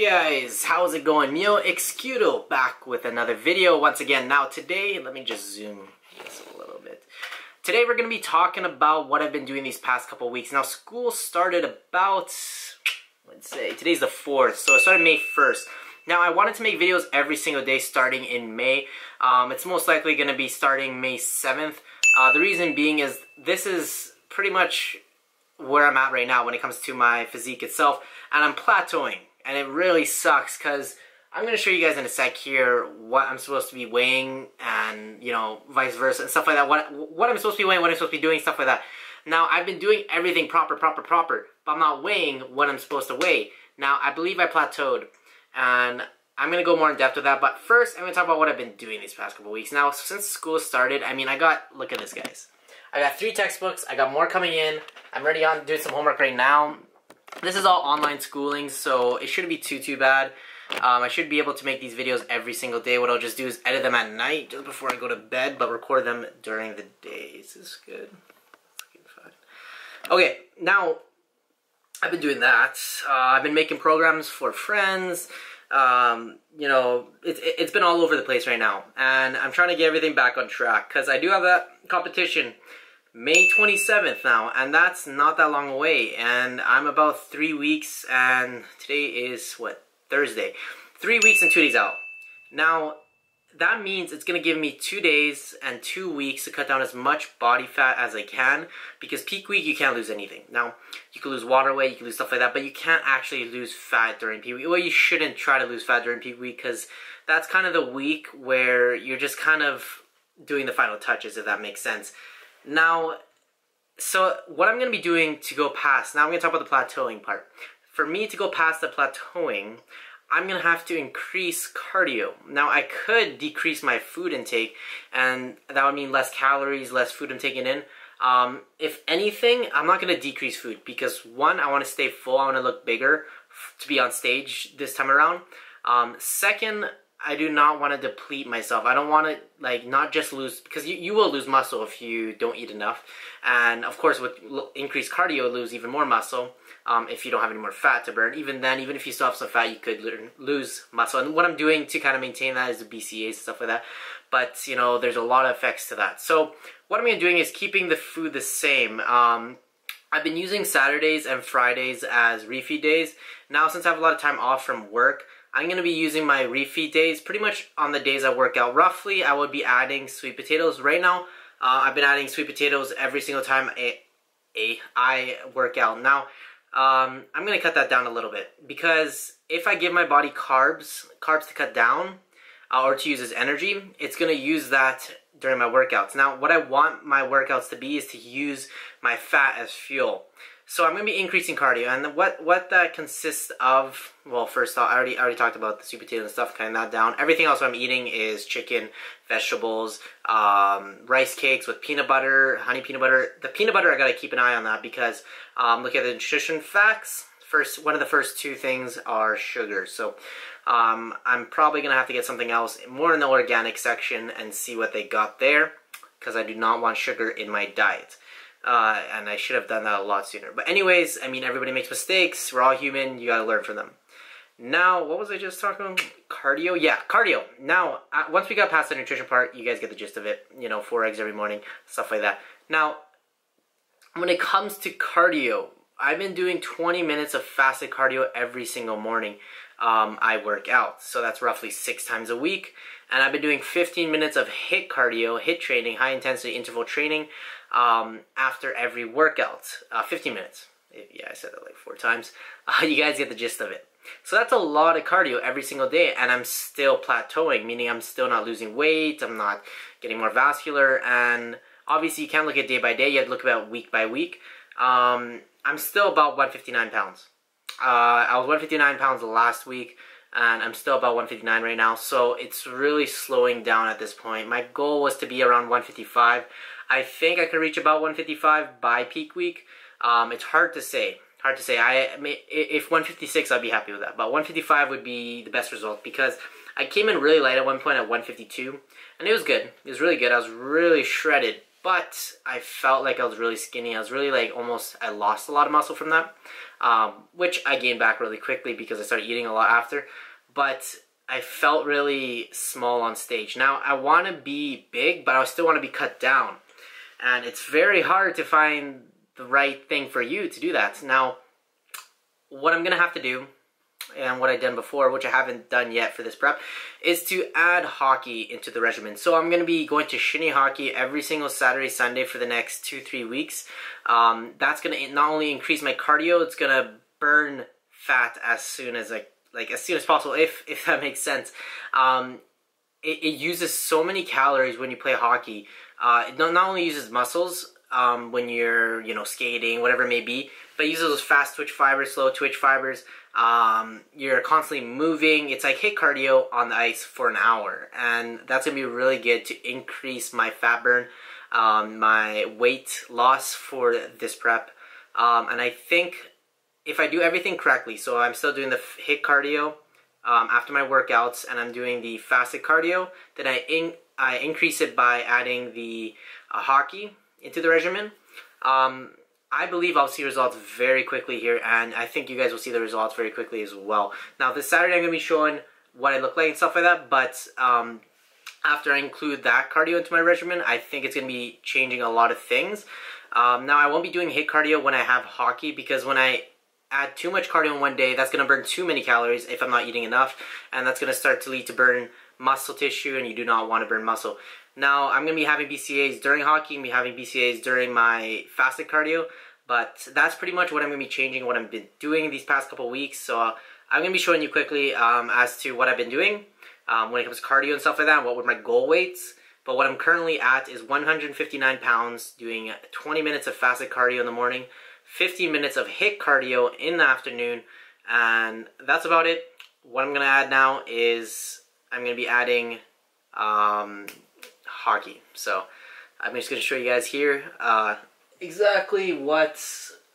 Hey guys, how's it going? Michal Excuto back with another video once again. Now today, let me just zoom this a little bit. Today we're going to be talking about what I've been doing these past couple weeks. Now school started about, let's say, today's the 4th, so it started May 1st. Now I wanted to make videos every single day starting in May. Um, it's most likely going to be starting May 7th. Uh, the reason being is this is pretty much where I'm at right now when it comes to my physique itself, and I'm plateauing and it really sucks because I'm going to show you guys in a sec here what I'm supposed to be weighing and, you know, vice versa and stuff like that. What, what I'm supposed to be weighing, what I'm supposed to be doing, stuff like that. Now, I've been doing everything proper, proper, proper, but I'm not weighing what I'm supposed to weigh. Now, I believe I plateaued, and I'm going to go more in depth with that, but first, I'm going to talk about what I've been doing these past couple weeks. Now, since school started, I mean, I got, look at this, guys. I got three textbooks, I got more coming in, I'm already on doing some homework right now, this is all online schooling, so it shouldn't be too, too bad. Um, I should be able to make these videos every single day. What I'll just do is edit them at night, just before I go to bed, but record them during the day. Is good? Okay, now, I've been doing that. Uh, I've been making programs for friends. Um, you know, it's, it's been all over the place right now. And I'm trying to get everything back on track, because I do have that competition May 27th now, and that's not that long away. And I'm about three weeks, and today is what Thursday, three weeks and two days out. Now, that means it's gonna give me two days and two weeks to cut down as much body fat as I can because peak week you can't lose anything. Now, you can lose water weight, you can lose stuff like that, but you can't actually lose fat during peak week. Well, you shouldn't try to lose fat during peak week because that's kind of the week where you're just kind of doing the final touches, if that makes sense. Now, so what I'm going to be doing to go past, now I'm going to talk about the plateauing part. For me to go past the plateauing, I'm going to have to increase cardio. Now, I could decrease my food intake, and that would mean less calories, less food I'm taking in. Um, if anything, I'm not going to decrease food because one, I want to stay full. I want to look bigger to be on stage this time around. Um, second, I do not want to deplete myself. I don't want to like not just lose because you, you will lose muscle if you don't eat enough, and of course with increased cardio, lose even more muscle um, if you don't have any more fat to burn. Even then, even if you still have some fat, you could lose muscle. And what I'm doing to kind of maintain that is the BCAAs and stuff like that. But you know, there's a lot of effects to that. So what I'm doing is keeping the food the same. Um, I've been using Saturdays and Fridays as refeed days. Now, since I have a lot of time off from work. I'm going to be using my refeed days pretty much on the days I work out. Roughly, I would be adding sweet potatoes. Right now, uh, I've been adding sweet potatoes every single time I work out. Now, um, I'm going to cut that down a little bit because if I give my body carbs, carbs to cut down uh, or to use as energy, it's going to use that during my workouts. Now, what I want my workouts to be is to use my fat as fuel. So I'm going to be increasing cardio, and what what that consists of. Well, first off, I already I already talked about the sweet potato and stuff, cutting that down. Everything else I'm eating is chicken, vegetables, um, rice cakes with peanut butter, honey peanut butter. The peanut butter I got to keep an eye on that because um, look at the nutrition facts. First, one of the first two things are sugar. So um, I'm probably gonna have to get something else more in the organic section and see what they got there because I do not want sugar in my diet. Uh, and I should have done that a lot sooner. But anyways, I mean, everybody makes mistakes. We're all human. You gotta learn from them. Now, what was I just talking about? Cardio? Yeah, cardio. Now, uh, once we got past the nutrition part, you guys get the gist of it. You know, four eggs every morning, stuff like that. Now, when it comes to cardio, I've been doing 20 minutes of fasted cardio every single morning. Um, I work out. So that's roughly six times a week. And I've been doing 15 minutes of HIIT cardio, HIIT training, high intensity interval training um, after every workout. Uh, 15 minutes. Yeah, I said that like four times. Uh, you guys get the gist of it. So that's a lot of cardio every single day, and I'm still plateauing, meaning I'm still not losing weight, I'm not getting more vascular, and obviously you can't look at day by day, you have to look about week by week. Um, I'm still about 159 pounds. Uh, I was 159 pounds last week, and I'm still about 159 right now, so it's really slowing down at this point. My goal was to be around 155. I think I could reach about 155 by peak week. Um, it's hard to say. Hard to say. I if 156, I'd be happy with that. But 155 would be the best result because I came in really light at one point at 152, and it was good. It was really good. I was really shredded but I felt like I was really skinny. I was really like almost, I lost a lot of muscle from that, um, which I gained back really quickly because I started eating a lot after. But I felt really small on stage. Now, I want to be big, but I still want to be cut down. And it's very hard to find the right thing for you to do that. Now, what I'm going to have to do and what I've done before, which I haven't done yet for this prep, is to add hockey into the regimen. So I'm going to be going to shinny hockey every single Saturday, Sunday for the next two, three weeks. Um, that's going to not only increase my cardio, it's going to burn fat as soon as I, like as soon as possible, if if that makes sense. Um, it, it, uses so many calories when you play hockey. Uh, it not, not only uses muscles um, when you're you know skating, whatever it may be, but it uses those fast twitch fibers, slow twitch fibers. Um, you're constantly moving. It's like HIIT cardio on the ice for an hour, and that's gonna be really good to increase my fat burn, um, my weight loss for this prep. Um, and I think if I do everything correctly, so I'm still doing the HIIT cardio um, after my workouts, and I'm doing the fasted cardio, then I in, I increase it by adding the uh, hockey into the regimen. Um, I believe I'll see results very quickly here, and I think you guys will see the results very quickly as well. Now, this Saturday I'm going to be showing what I look like and stuff like that, but um, after I include that cardio into my regimen, I think it's going to be changing a lot of things. Um, now, I won't be doing HIIT cardio when I have hockey, because when I add too much cardio in one day, that's going to burn too many calories if I'm not eating enough, and that's going to start to lead to burn muscle tissue, and you do not want to burn muscle. Now, I'm going to be having BCAAs during hockey, and be having BCAAs during my fasted cardio, but that's pretty much what I'm going to be changing, what I've been doing these past couple weeks. So I'm going to be showing you quickly um, as to what I've been doing um, when it comes to cardio and stuff like that, what were my goal weights. But what I'm currently at is 159 pounds, doing 20 minutes of fasted cardio in the morning, 15 minutes of HIIT cardio in the afternoon, and that's about it. What I'm going to add now is I'm going to be adding um, hockey. So I'm just going to show you guys here uh, exactly what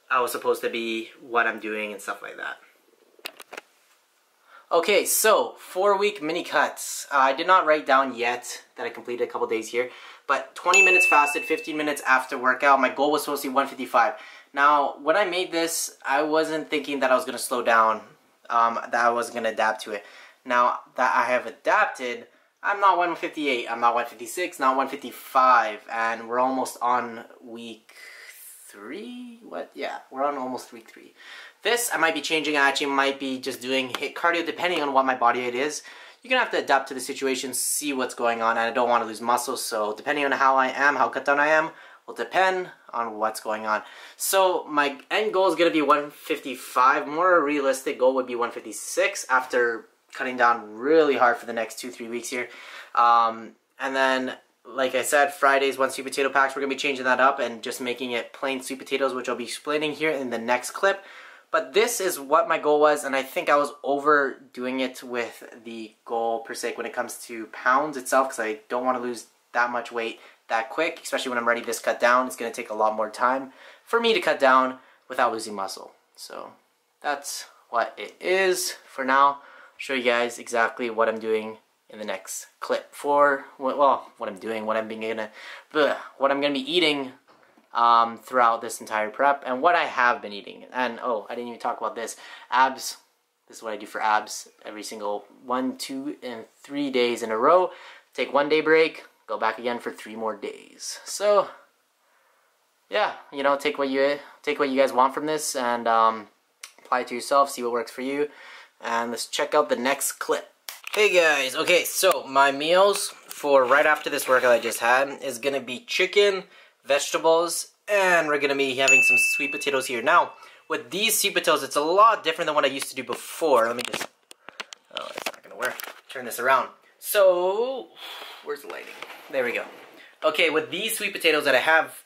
I was supposed to be, what I'm doing, and stuff like that. Okay, so four week mini cuts. Uh, I did not write down yet that I completed a couple days here, but 20 minutes fasted, 15 minutes after workout. My goal was supposed to be 155. Now, when I made this, I wasn't thinking that I was to slow down, um, that I wasn't to adapt to it. Now that I have adapted, I'm not 158, I'm not 156, not 155, and we're almost on week three? What? Yeah, we're on almost week three. This, I might be changing, I actually might be just doing HIIT cardio depending on what my body weight is. You're gonna have to adapt to the situation, see what's going on, and I don't want to lose muscle, so depending on how I am, how cut down I am, will depend on what's going on. So my end goal is gonna be 155. More realistic goal would be 156 after cutting down really hard for the next two, three weeks here. Um, and then, like I said, Fridays, one sweet potato packs, we're going to be changing that up and just making it plain sweet potatoes, which I'll be explaining here in the next clip. But this is what my goal was, and I think I was overdoing it with the goal per se when it comes to pounds itself, because I don't want to lose that much weight that quick, especially when I'm ready to cut down. It's going to take a lot more time for me to cut down without losing muscle. So that's what it is for now show you guys exactly what I'm doing in the next clip for well what I'm doing what I'm being gonna bleh, what I'm gonna be eating um, throughout this entire prep and what I have been eating. And oh I didn't even talk about this. Abs this is what I do for abs every single one two and three days in a row. Take one day break go back again for three more days. So yeah you know take what you take what you guys want from this and um, apply it to yourself see what works for you and let's check out the next clip. Hey guys, okay, so my meals for right after this workout I just had is gonna be chicken, vegetables, and we're gonna be having some sweet potatoes here. Now, with these sweet potatoes, it's a lot different than what I used to do before. Let me just, oh, it's not gonna work. Turn this around. So, where's the lighting? There we go. Okay, with these sweet potatoes that I have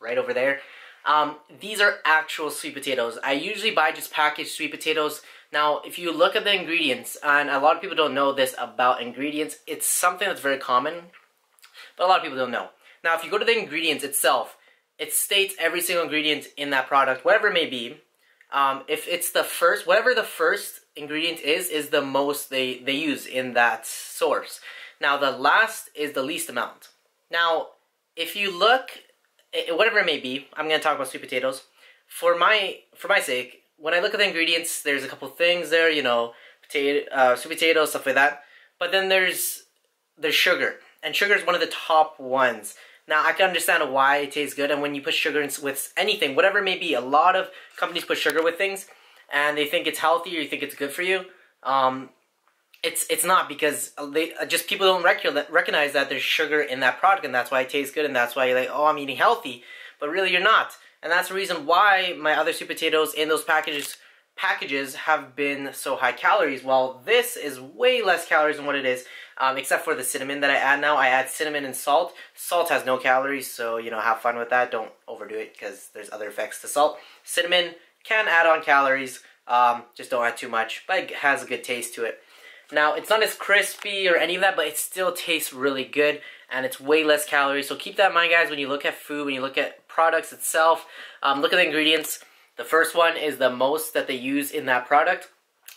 right over there, um, these are actual sweet potatoes. I usually buy just packaged sweet potatoes now, if you look at the ingredients, and a lot of people don't know this about ingredients, it's something that's very common, but a lot of people don't know. Now, if you go to the ingredients itself, it states every single ingredient in that product, whatever it may be. Um, if it's the first, whatever the first ingredient is, is the most they, they use in that source. Now, the last is the least amount. Now, if you look, whatever it may be, I'm gonna talk about sweet potatoes. For my for my sake, when I look at the ingredients, there's a couple things there, you know, potato, uh, sweet potatoes, stuff like that. But then there's there's sugar, and sugar is one of the top ones. Now I can understand why it tastes good, and when you put sugar in, with anything, whatever it may be, a lot of companies put sugar with things, and they think it's healthy or you think it's good for you. Um, it's it's not because they uh, just people don't rec- recognize that there's sugar in that product, and that's why it tastes good, and that's why you're like, oh, I'm eating healthy, but really you're not, and that's the reason why my other sweet potatoes in those packages packages have been so high calories. While this is way less calories than what it is, um, except for the cinnamon that I add now. I add cinnamon and salt. Salt has no calories, so you know have fun with that. Don't overdo it because there's other effects to salt. Cinnamon can add on calories. Um, just don't add too much, but it has a good taste to it. Now, it's not as crispy or any of that, but it still tastes really good and it's way less calories. So keep that in mind, guys, when you look at food, when you look at products itself. Um, look at the ingredients. The first one is the most that they use in that product.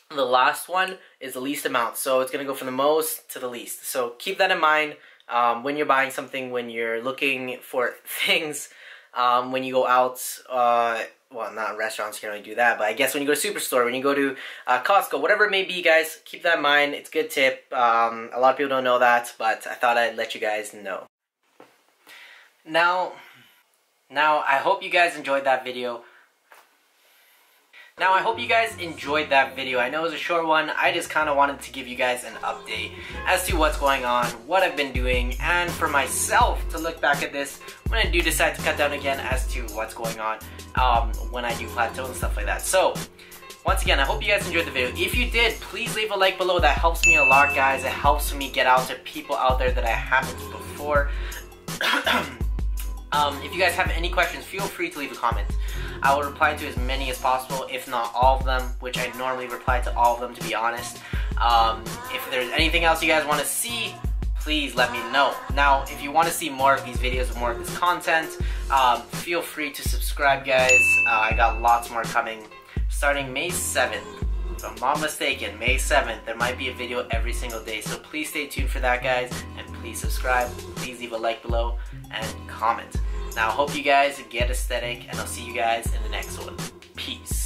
The last one is the least amount. So it's going to go from the most to the least. So keep that in mind um, when you're buying something, when you're looking for things, um, when you go out. Uh, well, not restaurants, can only do that, but I guess when you go to Superstore, when you go to uh, Costco, whatever it may be, guys, keep that in mind. It's a good tip. Um, a lot of people don't know that, but I thought I'd let you guys know. Now, now, I hope you guys enjoyed that video. Now, I hope you guys enjoyed that video. I know it was a short one. I just kind of wanted to give you guys an update as to what's going on, what I've been doing, and for myself to look back at this when I do decide to cut down again as to what's going on um, when I do plateau and stuff like that. So, once again, I hope you guys enjoyed the video. If you did, please leave a like below. That helps me a lot, guys. It helps me get out to people out there that I haven't before. um, if you guys have any questions, feel free to leave a comment. I will reply to as many as possible, if not all of them, which I normally reply to all of them, to be honest. Um, if there's anything else you guys want to see, please let me know. Now, if you want to see more of these videos, more of this content, um, feel free to subscribe, guys. Uh, I got lots more coming starting May 7th. If I'm not mistaken, May 7th, there might be a video every single day. So please stay tuned for that, guys, and please subscribe. Please leave a like below and comment. Now, I hope you guys get aesthetic, and I'll see you guys in the next one. Peace.